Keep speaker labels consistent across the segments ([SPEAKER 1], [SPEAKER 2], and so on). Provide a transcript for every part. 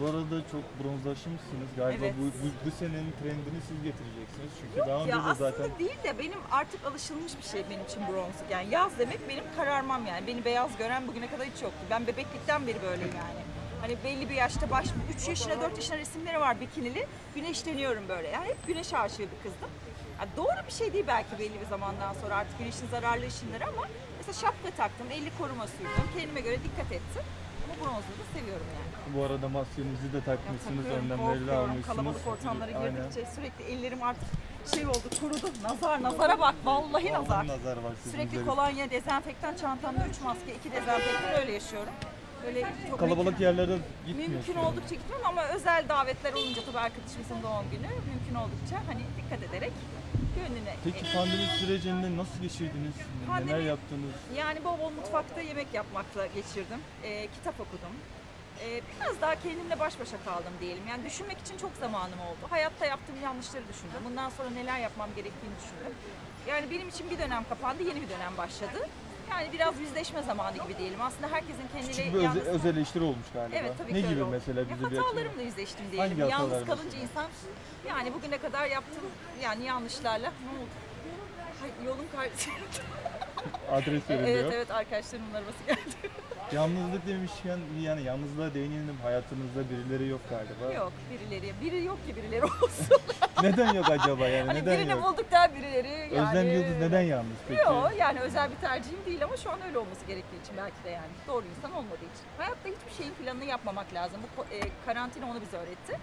[SPEAKER 1] Bu arada çok bronzlaşmışsınız. Galiba
[SPEAKER 2] Evet.
[SPEAKER 1] bu, bu, bu senenin trendini siz getireceksiniz. Çünkü
[SPEAKER 2] Yok
[SPEAKER 1] daha önce
[SPEAKER 2] ya
[SPEAKER 1] de
[SPEAKER 2] aslında
[SPEAKER 1] zaten
[SPEAKER 2] değil de benim artık alışılmış bir şey benim için bronz. Yani yaz demek benim kararmam yani. Beni beyaz gören bugüne kadar hiç yoktu. Ben bebeklikten beri böyleyim yani. Hani belli bir yaşta baş 3 yaşına 4 yaşına resimleri var bikinili. Güneşleniyorum böyle. Yani hep güneş aşığı bir kızdım. Ya doğru bir şey değil belki belli bir zamandan sonra artık güneşin zararlı ışınları ama mesela şapka taktım, elli koruma sürdüm. Kendime göre dikkat ettim. Ama bronzluğu da seviyorum yani.
[SPEAKER 1] bu arada maskenizi de takmışsınız,
[SPEAKER 2] takıyorum,
[SPEAKER 1] önlemleri de
[SPEAKER 2] korkuyorum.
[SPEAKER 1] almışsınız.
[SPEAKER 2] Kalabalık ortamlara
[SPEAKER 1] Aynen.
[SPEAKER 2] girdikçe sürekli ellerim artık şey oldu, kurudu. Nazar, nazara bak. Vallahi nazar.
[SPEAKER 1] Vallahi nazar var sizin
[SPEAKER 2] Sürekli
[SPEAKER 1] üzerinizde.
[SPEAKER 2] kolonya, dezenfektan çantamda 3 maske, 2 dezenfektan öyle yaşıyorum. Böyle çok
[SPEAKER 1] Kalabalık
[SPEAKER 2] mümkün,
[SPEAKER 1] yerlere gitmiyorsunuz.
[SPEAKER 2] mümkün oldukça gitmiyorum ama özel davetler olunca tabii arkadaşımızın doğum günü mümkün oldukça hani dikkat ederek gönlüne
[SPEAKER 1] Peki pandemi sürecinde nasıl geçirdiniz? Neler
[SPEAKER 2] Pandemi-
[SPEAKER 1] yaptınız?
[SPEAKER 2] Yani bol bol mutfakta yemek yapmakla geçirdim. Ee, kitap okudum. Ee, biraz daha kendimle baş başa kaldım diyelim. Yani düşünmek için çok zamanım oldu. Hayatta yaptığım yanlışları düşündüm. Bundan sonra neler yapmam gerektiğini düşündüm. Yani benim için bir dönem kapandı, yeni bir dönem başladı. Yani biraz yüzleşme zamanı gibi diyelim. Aslında herkesin kendine
[SPEAKER 1] Küçük bir
[SPEAKER 2] yalnız...
[SPEAKER 1] öze, öz eleştiri olmuş galiba.
[SPEAKER 2] Evet tabii
[SPEAKER 1] ne
[SPEAKER 2] ki
[SPEAKER 1] gibi
[SPEAKER 2] öyle oldu.
[SPEAKER 1] mesela
[SPEAKER 2] Ya
[SPEAKER 1] bize bir
[SPEAKER 2] hatalarımla yüzleştim diyelim.
[SPEAKER 1] Hangi
[SPEAKER 2] Yalnız kalınca
[SPEAKER 1] mesela?
[SPEAKER 2] insan yani bugüne kadar yaptığım yani yanlışlarla ne oldu? Yolun karşısında.
[SPEAKER 1] Adres veriliyor.
[SPEAKER 2] evet evet arkadaşlarımın arabası geldi.
[SPEAKER 1] Yalnızlık demişken yani yalnızlığa değinelim. Hayatınızda birileri yok galiba.
[SPEAKER 2] Yok birileri. Biri yok ki birileri olsun.
[SPEAKER 1] Neden yok acaba yani?
[SPEAKER 2] hani
[SPEAKER 1] neden
[SPEAKER 2] birini
[SPEAKER 1] yok?
[SPEAKER 2] bulduk da birileri yani.
[SPEAKER 1] Özlem Yıldız neden yalnız peki?
[SPEAKER 2] Yok yani özel bir tercihim değil ama şu an öyle olması gerektiği için belki de yani. Doğru insan olmadığı için. Hayatta hiçbir şeyin planını yapmamak lazım. Bu e, karantina onu bize öğretti.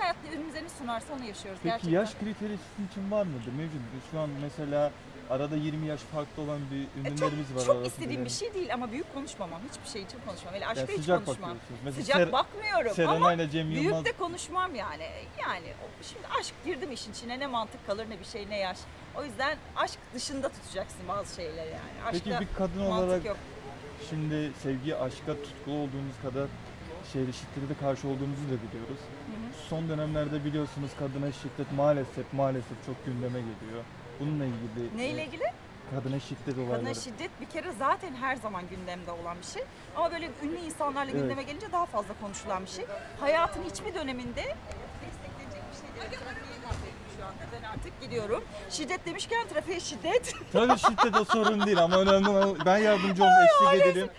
[SPEAKER 2] Hayat önümüze ne sunarsa onu yaşıyoruz
[SPEAKER 1] Peki
[SPEAKER 2] gerçekten.
[SPEAKER 1] yaş kriteri sizin için var mıdır? Mevcut. Şu an mesela arada 20 yaş farklı olan bir
[SPEAKER 2] E, çok,
[SPEAKER 1] ünlülerimiz var.
[SPEAKER 2] çok
[SPEAKER 1] arasında
[SPEAKER 2] istediğim
[SPEAKER 1] yani.
[SPEAKER 2] bir şey değil ama büyük konuşmamam. Hiçbir şey için konuşmam. Öyle aşka
[SPEAKER 1] Yani
[SPEAKER 2] hiç
[SPEAKER 1] sıcak
[SPEAKER 2] konuşmam.
[SPEAKER 1] bakıyorsunuz. Mesela
[SPEAKER 2] Sıcak
[SPEAKER 1] Ser-
[SPEAKER 2] bakmıyorum
[SPEAKER 1] Serenay
[SPEAKER 2] ama
[SPEAKER 1] ile Cem
[SPEAKER 2] büyük
[SPEAKER 1] Yılmaz
[SPEAKER 2] de konuşmam yani. Yani o- şimdi aşk girdim işin içine ne mantık kalır ne bir şey ne yaş. O yüzden aşk dışında tutacaksın bazı şeyleri yani. Aşkta
[SPEAKER 1] Peki bir kadın
[SPEAKER 2] mantık
[SPEAKER 1] olarak
[SPEAKER 2] yok.
[SPEAKER 1] şimdi sevgi, aşka tutkulu olduğunuz kadar şehir şiddete karşı olduğunuzu da biliyoruz. Son dönemlerde biliyorsunuz kadına şiddet maalesef maalesef çok gündeme geliyor. Bununla ilgili
[SPEAKER 2] Neyle
[SPEAKER 1] e,
[SPEAKER 2] ilgili?
[SPEAKER 1] kadına şiddet olayları.
[SPEAKER 2] Kadına şiddet bir kere zaten her zaman gündemde olan bir şey. Ama böyle ünlü insanlarla
[SPEAKER 1] Evet.
[SPEAKER 2] gündeme gelince daha fazla konuşulan bir şey. Hayatın hiçbir döneminde desteklenecek bir şey değil. Ben artık gidiyorum. Şiddet demişken trafiğe şiddet.
[SPEAKER 1] Tabii şiddet o sorun değil ama önemli olan ben yardımcı olmaya eşlik edelim.